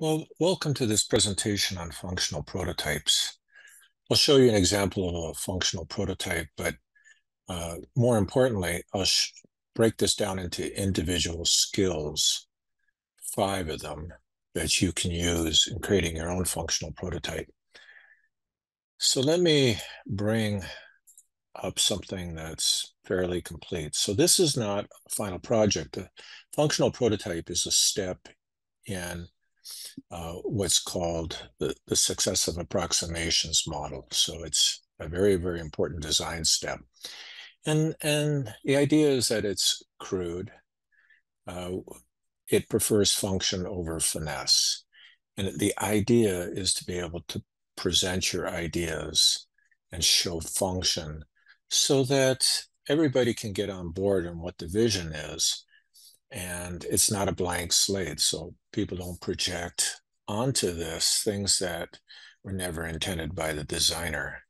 Well, welcome to this presentation on functional prototypes. I'll show you an example of a functional prototype, but uh, more importantly, I'll break this down into individual skills, five of them that you can use in creating your own functional prototype. So let me bring up something that's fairly complete. So this is not a final project. A functional prototype is a step in uh, what's called the, the successive approximations model. So it's a very, very important design step. And, and the idea is that it's crude. Uh, it prefers function over finesse. And the idea is to be able to present your ideas and show function so that everybody can get on board on what the vision is and it's not a blank slate so people don't project onto this things that were never intended by the designer.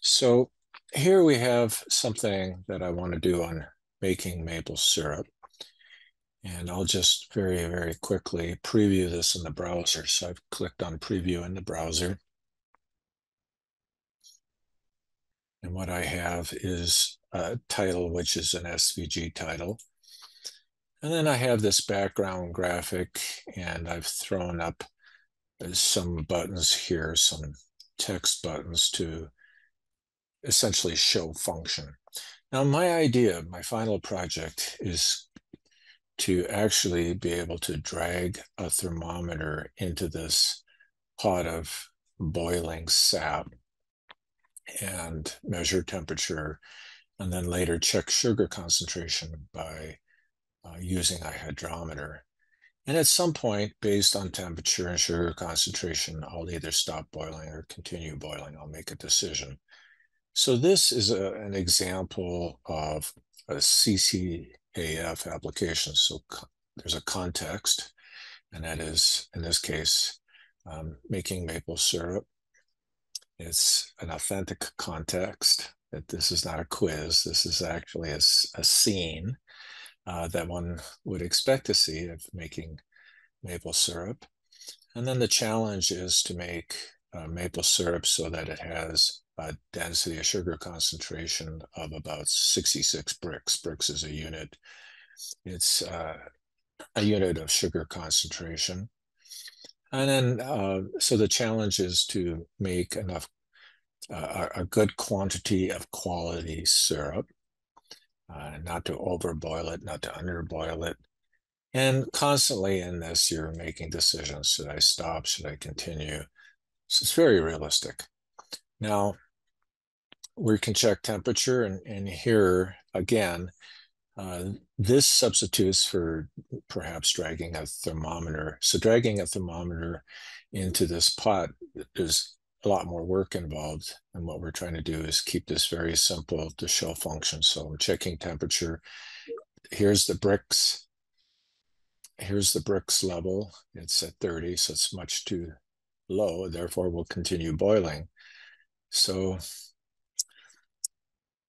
So here we have something that i want to do on making maple syrup and i'll just very very quickly preview this in the browser. So i've clicked on preview in the browser. And what i have is a title which is an svg title and then I have this background graphic and I've thrown up uh, some buttons here, some text buttons to essentially show function. Now my idea, my final project is to actually be able to drag a thermometer into this pot of boiling sap and measure temperature and then later check sugar concentration by uh, using a hydrometer. And at some point, based on temperature and sugar concentration, I'll either stop boiling or continue boiling. I'll make a decision. So this is a, an example of a CCAF application. So there's a context, and that is, in this case, um, making maple syrup. It's an authentic context. That this is not a quiz. This is actually a, a scene uh, that one would expect to see of making maple syrup. And then the challenge is to make uh, maple syrup so that it has a density, a sugar concentration of about 66 Brix. Brix is a unit. It's uh, a unit of sugar concentration. And then, uh, so the challenge is to make enough, uh, a good quantity of quality syrup uh, not to overboil it, not to underboil it. And constantly in this, you're making decisions. Should I stop? Should I continue? So it's very realistic. Now, we can check temperature and, and here again, uh, this substitutes for perhaps dragging a thermometer. So dragging a thermometer into this pot is a lot more work involved. And what we're trying to do is keep this very simple to show function. So I'm checking temperature. Here's the Brix. Here's the Brix level. It's at 30, so it's much too low. Therefore, we'll continue boiling. So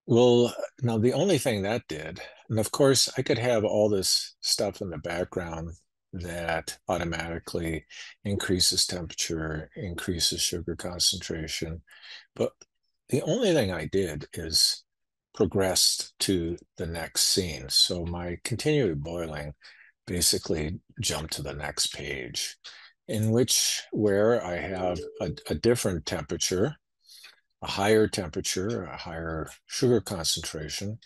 well, now the only thing that did, and of course I could have all this stuff in the background that automatically increases temperature, increases sugar concentration. But the only thing I did is progressed to the next scene. So my continued boiling basically jumped to the next page in which where I have a, a different temperature, a higher temperature, a higher sugar concentration,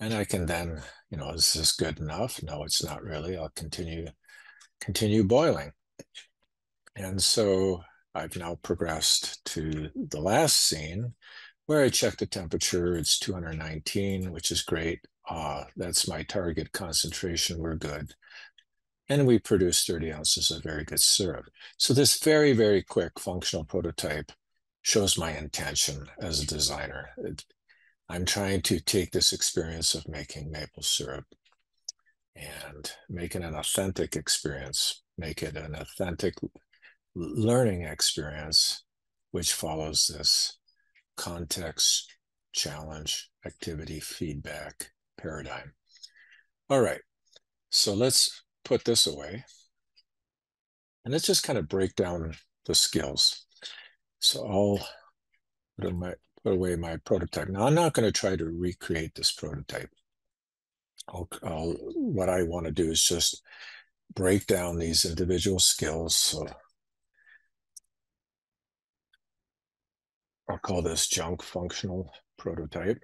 and I can then, you know, is this good enough? No, it's not really. I'll continue continue boiling. And so I've now progressed to the last scene where I check the temperature. It's 219, which is great. Uh, that's my target concentration. We're good. And we produce 30 ounces of very good syrup. So this very, very quick functional prototype shows my intention as a designer. It, I'm trying to take this experience of making maple syrup and make it an authentic experience, make it an authentic learning experience, which follows this context, challenge, activity, feedback paradigm. All right, so let's put this away. And let's just kind of break down the skills. So I'll put, my, put away my prototype. Now I'm not going to try to recreate this prototype. I'll, I'll, what I want to do is just break down these individual skills. So I'll call this junk functional prototype.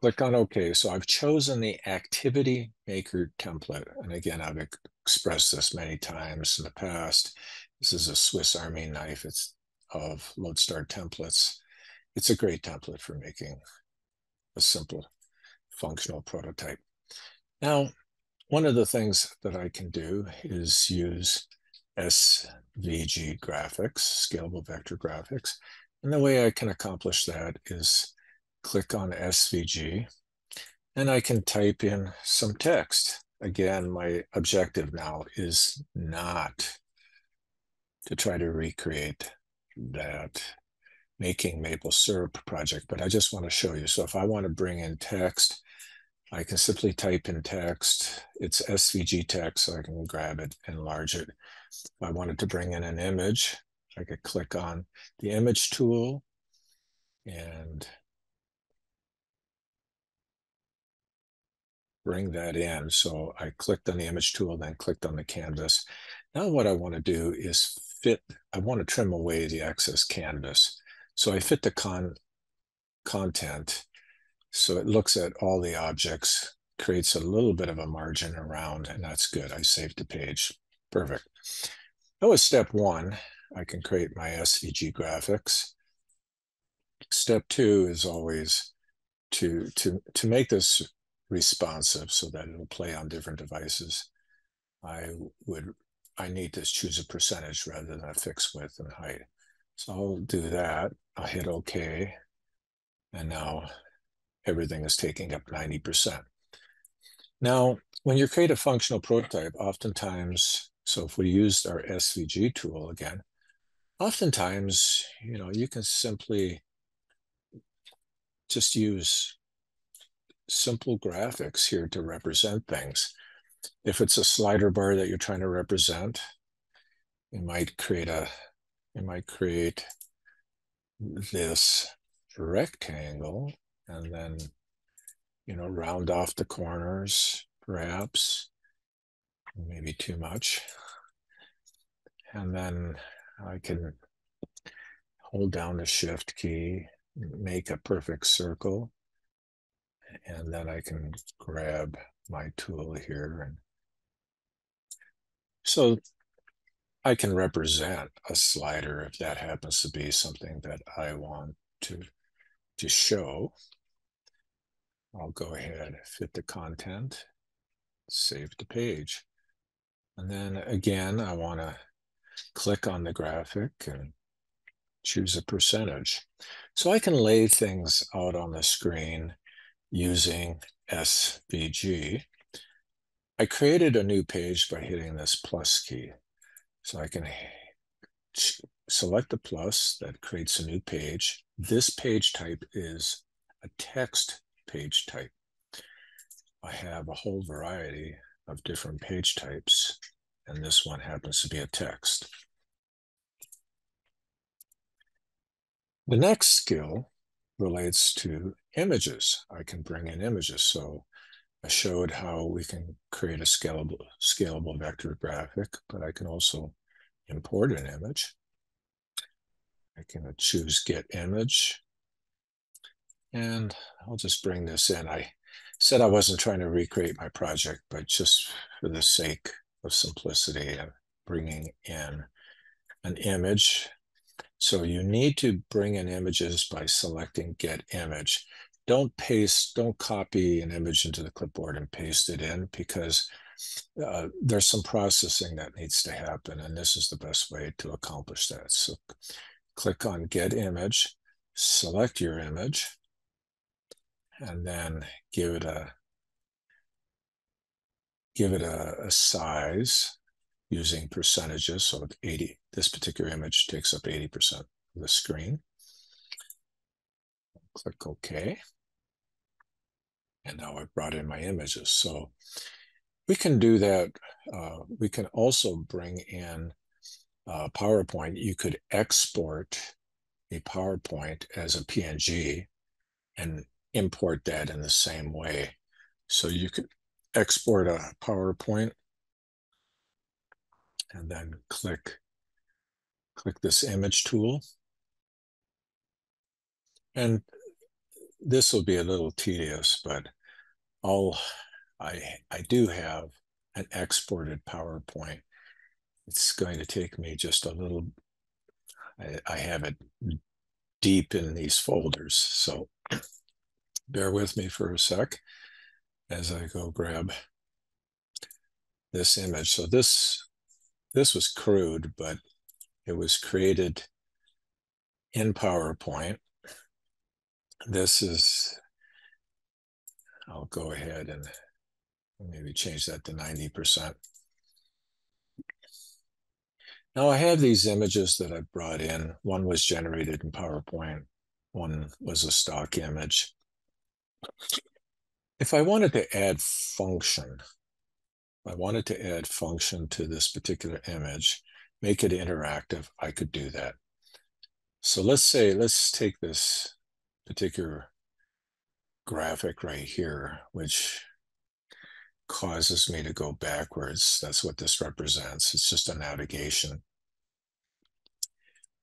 Click on OK. So I've chosen the Activity Maker template. And again, I've expressed this many times in the past. This is a Swiss Army knife. It's of Lodestar templates. It's a great template for making a simple functional prototype. Now, one of the things that I can do is use SVG graphics, scalable vector graphics. And the way I can accomplish that is click on SVG and I can type in some text. Again, my objective now is not to try to recreate that making maple syrup project, but I just want to show you. So if I want to bring in text, I can simply type in text. It's SVG text, so I can grab it, and enlarge it. If I wanted to bring in an image, I could click on the image tool and bring that in. So I clicked on the image tool, then clicked on the canvas. Now what I want to do is fit, I want to trim away the excess canvas. So I fit the con content so it looks at all the objects, creates a little bit of a margin around, and that's good. I saved the page. Perfect. That was step one. I can create my SVG graphics. Step two is always to, to, to make this responsive so that it'll play on different devices. I would, I need to choose a percentage rather than a fixed width and height. So I'll do that. I'll hit OK. And now everything is taking up 90%. Now, when you create a functional prototype, oftentimes, so if we used our SVG tool again, oftentimes, you know, you can simply just use simple graphics here to represent things. If it's a slider bar that you're trying to represent, it might create a, it might create this rectangle and then, you know, round off the corners, perhaps, maybe too much. And then I can hold down the shift key, make a perfect circle, and then I can grab my tool here. And so I can represent a slider if that happens to be something that I want to, to show. I'll go ahead, and fit the content, save the page. And then again, I want to click on the graphic and choose a percentage. So I can lay things out on the screen using SVG. I created a new page by hitting this plus key. So I can select the plus that creates a new page. This page type is a text page type. I have a whole variety of different page types, and this one happens to be a text. The next skill relates to images. I can bring in images. So I showed how we can create a scalable, scalable vector graphic, but I can also import an image. I can choose get image and I'll just bring this in. I said I wasn't trying to recreate my project, but just for the sake of simplicity, I'm bringing in an image. So you need to bring in images by selecting get image. Don't paste, don't copy an image into the clipboard and paste it in because uh, there's some processing that needs to happen. And this is the best way to accomplish that. So click on get image, select your image, and then give it a give it a, a size using percentages. So 80, this particular image takes up 80% of the screen. Click OK. And now I've brought in my images. So we can do that. Uh, we can also bring in uh, PowerPoint. You could export a PowerPoint as a PNG and import that in the same way. So you could export a PowerPoint and then click click this image tool. And this will be a little tedious, but all I I do have an exported PowerPoint. It's going to take me just a little I, I have it deep in these folders. So bear with me for a sec as I go grab this image. So this this was crude, but it was created in PowerPoint. This is, I'll go ahead and maybe change that to 90%. Now I have these images that I brought in. One was generated in PowerPoint. One was a stock image. If I wanted to add function, I wanted to add function to this particular image, make it interactive, I could do that. So let's say, let's take this particular graphic right here, which causes me to go backwards. That's what this represents. It's just a navigation.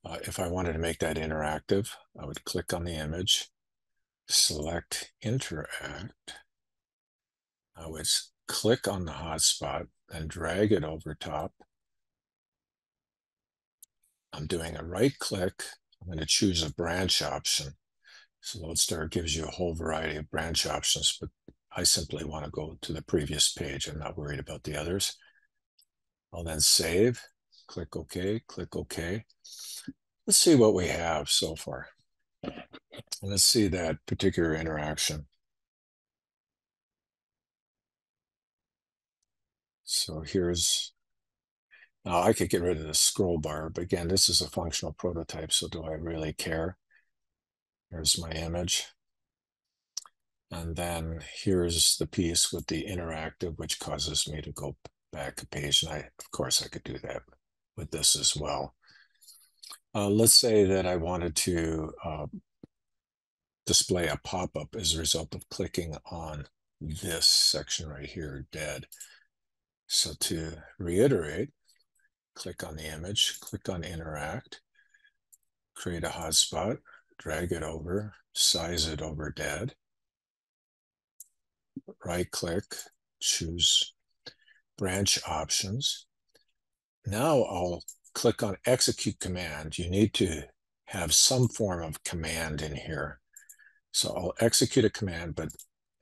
Uh, if I wanted to make that interactive, I would click on the image, select interact. I would click on the hotspot and drag it over top. I'm doing a right click. I'm going to choose a branch option. So Lodestar gives you a whole variety of branch options, but I simply want to go to the previous page. I'm not worried about the others. I'll then save, click OK, click OK. Let's see what we have so far. let's see that particular interaction. So here's, now I could get rid of the scroll bar, but again, this is a functional prototype, so do I really care? Here's my image. And then here's the piece with the interactive, which causes me to go back a page. And I, of course, I could do that with this as well. Uh, let's say that I wanted to uh, display a pop-up as a result of clicking on this section right here, dead. So to reiterate, click on the image, click on interact, create a hotspot, drag it over, size it over dead, right click, choose branch options. Now I'll click on execute command. You need to have some form of command in here. So I'll execute a command, but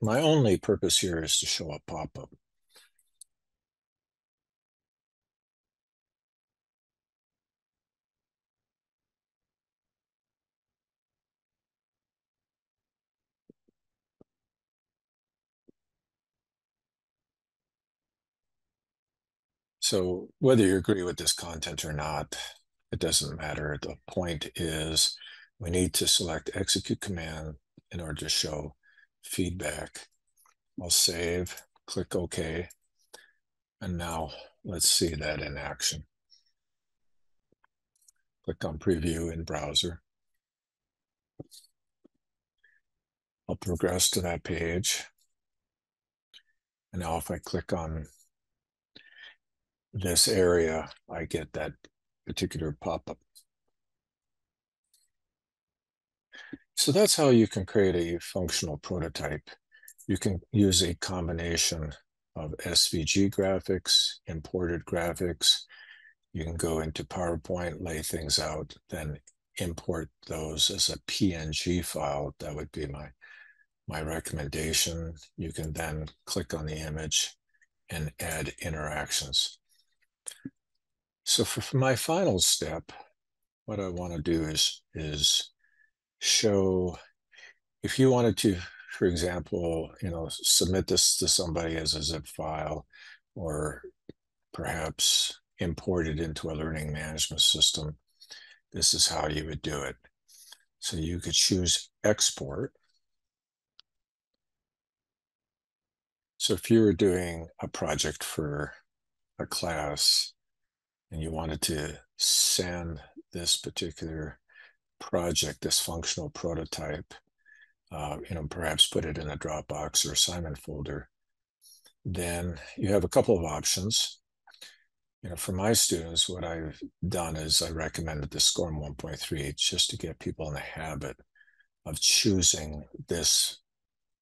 my only purpose here is to show a pop-up. So whether you agree with this content or not, it doesn't matter. The point is we need to select execute command in order to show feedback. I'll save, click OK. And now let's see that in action. Click on preview in browser. I'll progress to that page. And now if I click on this area, I get that particular pop-up. So that's how you can create a functional prototype. You can use a combination of SVG graphics, imported graphics. You can go into PowerPoint, lay things out, then import those as a PNG file. That would be my, my recommendation. You can then click on the image and add interactions. So for, for my final step, what I want to do is, is show, if you wanted to, for example, you know, submit this to somebody as a zip file, or perhaps import it into a learning management system, this is how you would do it. So you could choose export. So if you were doing a project for a class and you wanted to send this particular project, this functional prototype, uh, you know, perhaps put it in a Dropbox or assignment folder, then you have a couple of options. You know, for my students, what I've done is I recommended the SCORM 1.3 just to get people in the habit of choosing this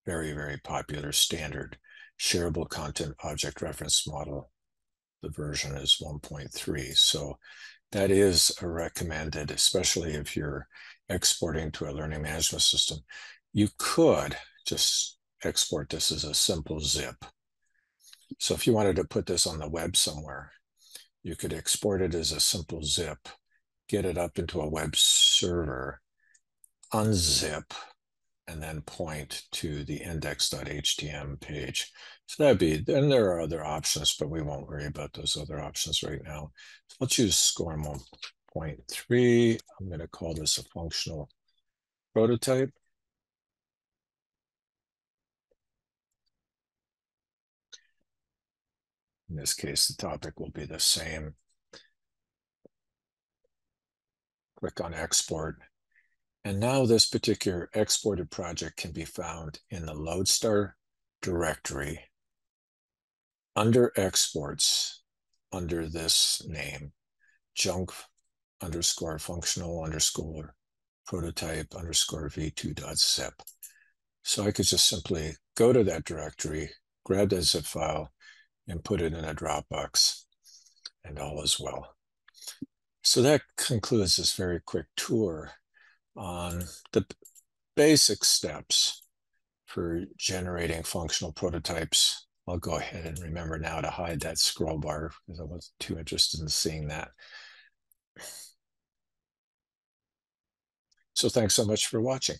very, very popular standard shareable content object reference model. The version is 1.3. So that is a recommended, especially if you're exporting to a learning management system. You could just export this as a simple zip. So if you wanted to put this on the web somewhere, you could export it as a simple zip, get it up into a web server, unzip, and then point to the index.htm page. So that'd be, then there are other options, but we won't worry about those other options right now. So I'll choose SCORM 1.3. I'm going to call this a functional prototype. In this case, the topic will be the same. Click on export. And now this particular exported project can be found in the Lodestar directory under exports under this name, junk underscore functional underscore prototype underscore v2.zip. So I could just simply go to that directory, grab that zip file, and put it in a Dropbox, and all is well. So that concludes this very quick tour on the basic steps for generating functional prototypes. I'll go ahead and remember now to hide that scroll bar because I wasn't too interested in seeing that. So thanks so much for watching.